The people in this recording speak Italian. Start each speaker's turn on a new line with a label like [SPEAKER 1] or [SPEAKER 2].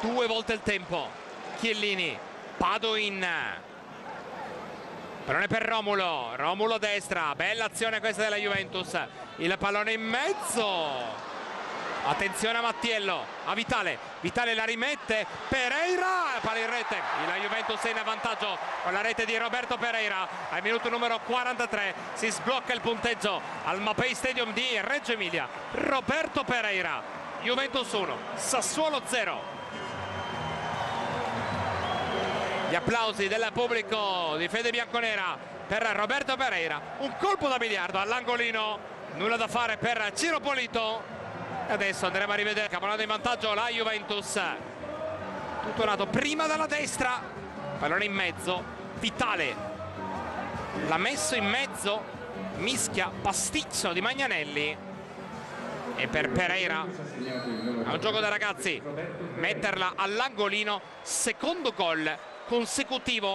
[SPEAKER 1] due volte il tempo. Chiellini Padoin. Pallone per Romulo. Romulo a destra. Bella azione questa della Juventus. Il pallone in mezzo. Attenzione a Mattiello. A Vitale. Vitale la rimette. Pereira. Palla in rete. La Juventus è in vantaggio con la rete di Roberto Pereira. Al minuto numero 43 si sblocca il punteggio al Mapei Stadium di Reggio Emilia. Roberto Pereira. Juventus 1 Sassuolo 0 gli applausi del pubblico di Fede Bianconera per Roberto Pereira. Un colpo da biliardo all'angolino. Nulla da fare per Ciro Polito. Adesso andremo a rivedere campionato in vantaggio la Juventus. Tutto nato prima dalla destra. Pallone in mezzo Vitale. L'ha messo in mezzo mischia pasticcio di Magnanelli. E per Pereira è un gioco da ragazzi. Metterla all'angolino secondo gol consecutivo